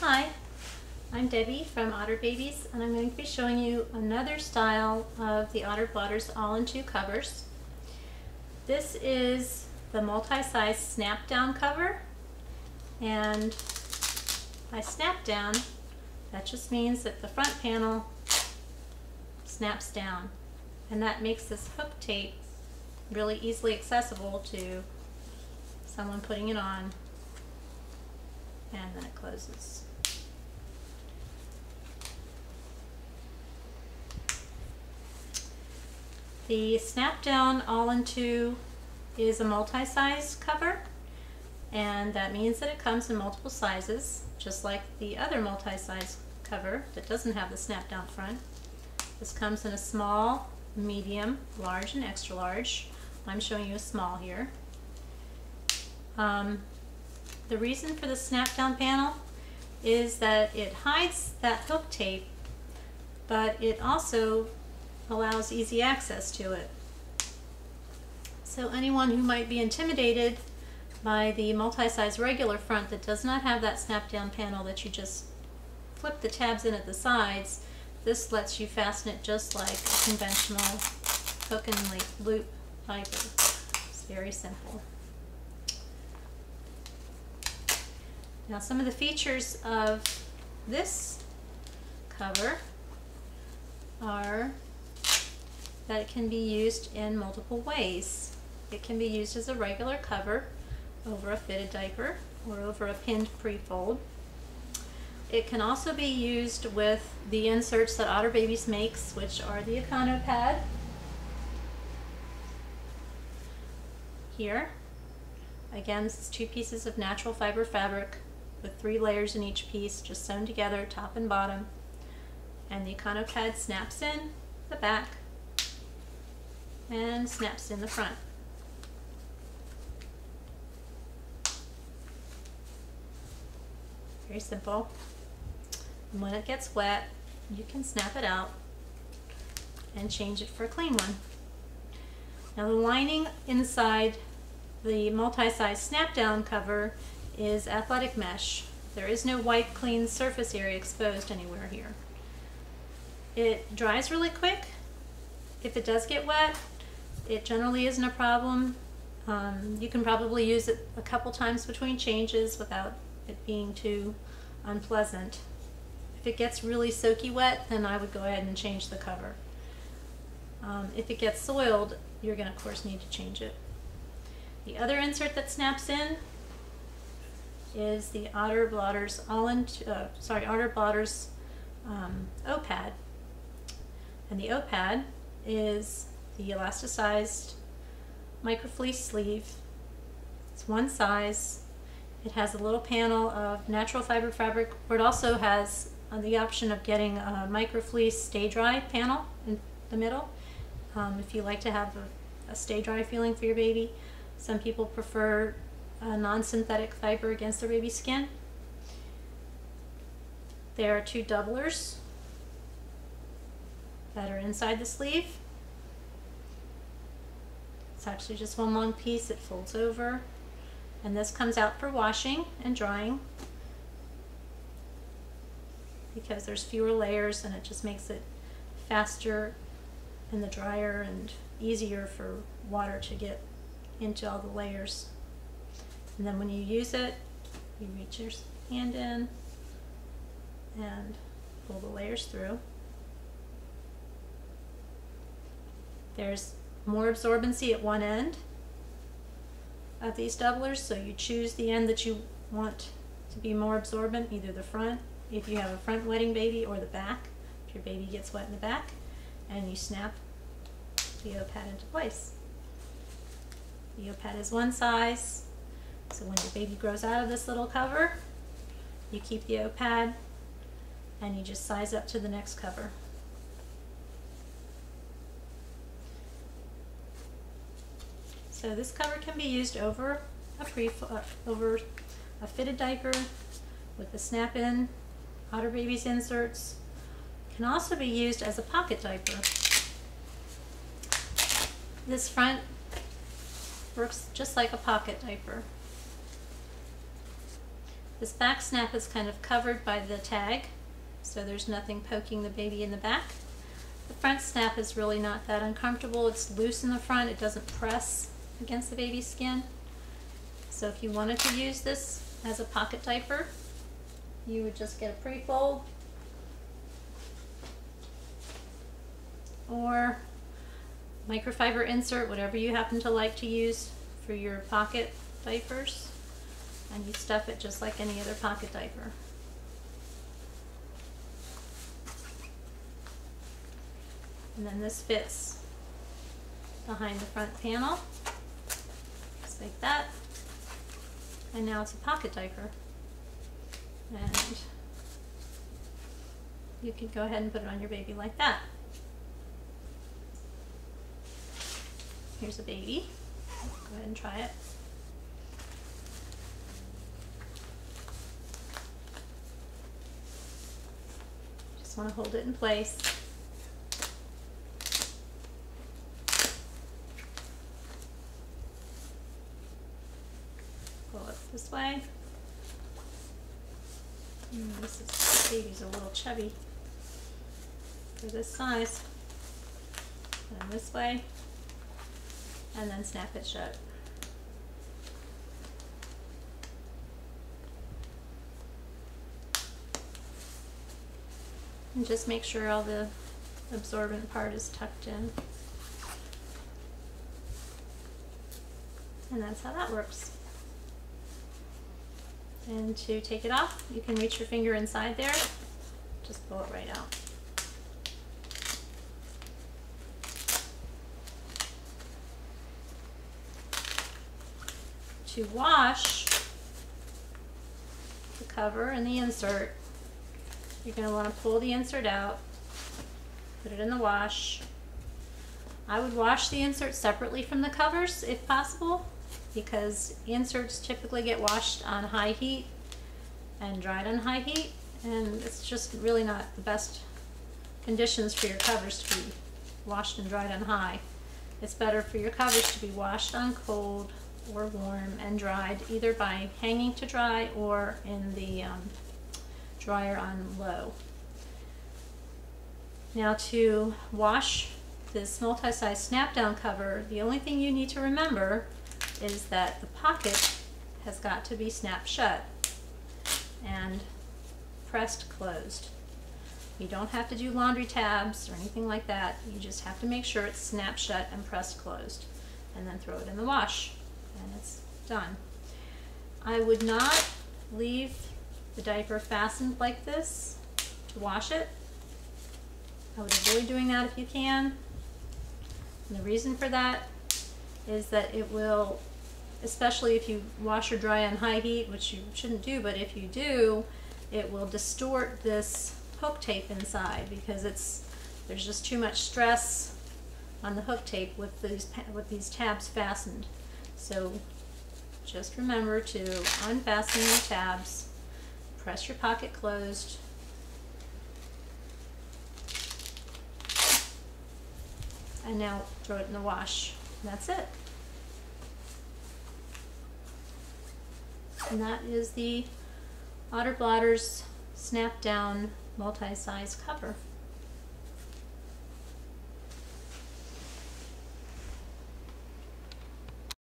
Hi, I'm Debby from Otter Babies and I'm going to be showing you another style of the Otter Blotters all-in-two covers. This is the multi-size snap down cover and by snap down that just means that the front panel snaps down and that makes this hook tape really easily accessible to someone putting it on and then it closes. The snap down all-in-two is a multi-size cover and that means that it comes in multiple sizes just like the other multi-size cover that doesn't have the snap down front. This comes in a small, medium, large, and extra large. I'm showing you a small here. Um, the reason for the snap down panel is that it hides that hook tape but it also allows easy access to it. So anyone who might be intimidated by the multi-size regular front that does not have that snap down panel that you just flip the tabs in at the sides, this lets you fasten it just like a conventional hook and loop diaper. It's very simple. Now some of the features of this cover are that it can be used in multiple ways. It can be used as a regular cover over a fitted diaper or over a pinned pre-fold. It can also be used with the inserts that Otter Babies makes, which are the Econo Pad. Here, again, this is two pieces of natural fiber fabric with three layers in each piece, just sewn together, top and bottom. And the Econo Pad snaps in the back and snaps in the front. Very simple. And when it gets wet, you can snap it out and change it for a clean one. Now the lining inside the multi-size snap-down cover is athletic mesh. There is no white clean surface area exposed anywhere here. It dries really quick. If it does get wet, it generally isn't a problem. Um, you can probably use it a couple times between changes without it being too unpleasant. If it gets really soaky wet, then I would go ahead and change the cover. Um, if it gets soiled, you're going to, of course, need to change it. The other insert that snaps in is the Otter Blotters all in, uh, sorry, Otter Blotters um, O-Pad. And the O-Pad is the elasticized microfleece sleeve. It's one size. It has a little panel of natural fiber fabric, but it also has the option of getting a microfleece stay dry panel in the middle. Um, if you like to have a, a stay dry feeling for your baby. Some people prefer a non-synthetic fiber against their baby skin. There are two doublers that are inside the sleeve. It's actually just one long piece. It folds over. And this comes out for washing and drying because there's fewer layers and it just makes it faster in the dryer and easier for water to get into all the layers. And then when you use it, you reach your hand in and pull the layers through. There's more absorbency at one end of these doublers, so you choose the end that you want to be more absorbent, either the front, if you have a front wetting baby, or the back, if your baby gets wet in the back, and you snap the O-pad into place. The O-pad is one size, so when your baby grows out of this little cover, you keep the O-pad and you just size up to the next cover. So this cover can be used over a pre uh, over a fitted diaper with the snap-in Otter Babies inserts. Can also be used as a pocket diaper. This front works just like a pocket diaper. This back snap is kind of covered by the tag, so there's nothing poking the baby in the back. The front snap is really not that uncomfortable. It's loose in the front. It doesn't press against the baby's skin. So if you wanted to use this as a pocket diaper, you would just get a pre-fold or microfiber insert, whatever you happen to like to use for your pocket diapers. And you stuff it just like any other pocket diaper. And then this fits behind the front panel, like that. And now it's a pocket diaper. And you can go ahead and put it on your baby like that. Here's a baby. Go ahead and try it. Just want to hold it in place. Pull it this way. Mm, this is, baby's a little chubby for this size. This way and then snap it shut. And just make sure all the absorbent part is tucked in. And that's how that works. And to take it off, you can reach your finger inside there, just pull it right out. to wash the cover and the insert, you're going to want to pull the insert out, put it in the wash. I would wash the insert separately from the covers if possible because inserts typically get washed on high heat and dried on high heat and it's just really not the best conditions for your covers to be washed and dried on high. It's better for your covers to be washed on cold or warm and dried either by hanging to dry or in the um, dryer on low. Now to wash this multi-size snap-down cover, the only thing you need to remember is that the pocket has got to be snapped shut and pressed closed. You don't have to do laundry tabs or anything like that. You just have to make sure it's snapped shut and pressed closed and then throw it in the wash and it's done. I would not leave the diaper fastened like this to wash it. I would avoid doing that if you can. And the reason for that is that it will, especially if you wash or dry on high heat, which you shouldn't do, but if you do, it will distort this hook tape inside because it's there's just too much stress on the hook tape with these with these tabs fastened. So just remember to unfasten your tabs, press your pocket closed, and now throw it in the wash. That's it. And that is the Otter Blotters Snap Down Multi-Size Cover.